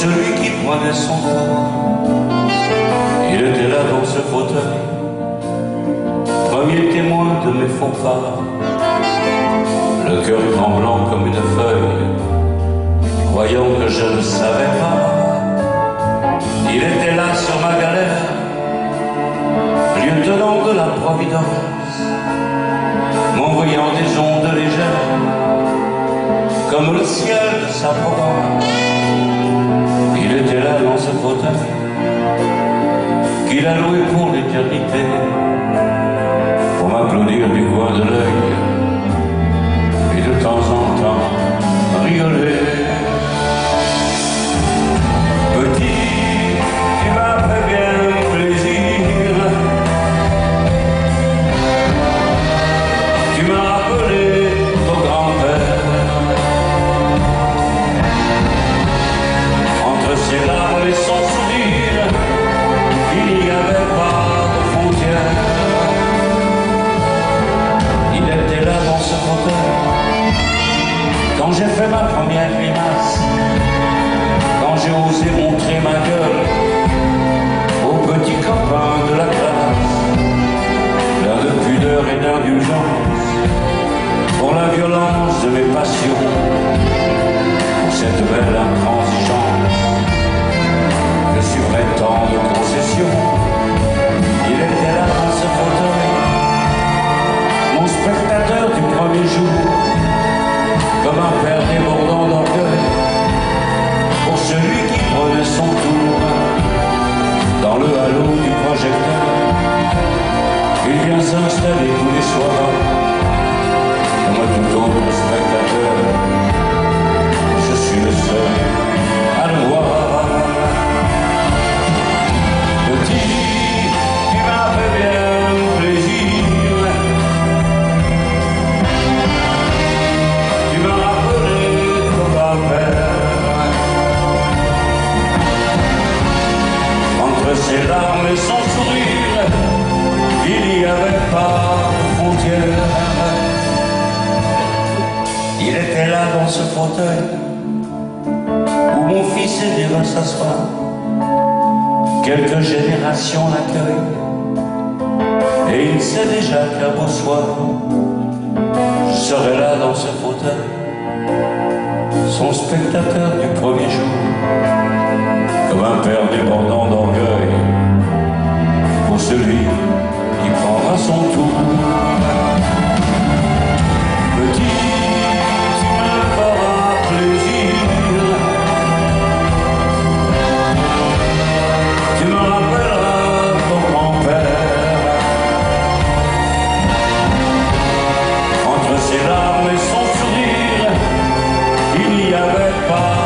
celui qui prenait son tour. Il était là dans ce fauteuil, premier témoin de mes fanfares, le cœur tremblant comme une feuille, croyant que je ne savais pas. Il était là sur ma galère, lieutenant de la Providence, m'envoyant des ondes légères, comme le ciel de sa Provence. Dans ce fauteuil, qu'il a loué pour l'éternité, fait ma première grimace. Quand j'ai osé montrer ma gueule aux petits copains de la classe, plein de pudeur et d'indulgence, pour la violence de mes passions, pour cette belle intransigeance, je suis vrai tant de concessions. Il était là dans ce fauteuil, mon spectateur du premier jour, comme un père débordant d'orgueil pour celui qui prenait son tour dans le halo du projecteur. Il vient s'installer tous les soirs ses larmes et son sourire, il n'y avait pas de frontières. Il était là dans ce fauteuil où mon fils aîné va s'asseoir. Quelques générations l'accueillent et il sait déjà qu'à beau soir, je serai là dans ce fauteuil, son spectateur goodbye.